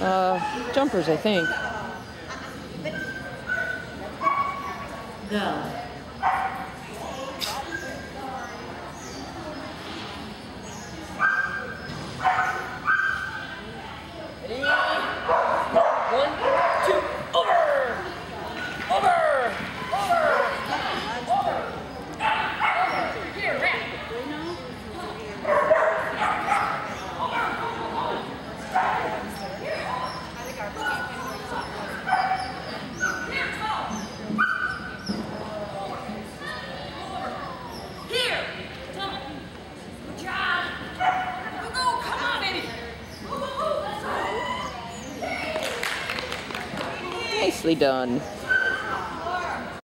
Uh, jumpers, I think. Go. Nicely done.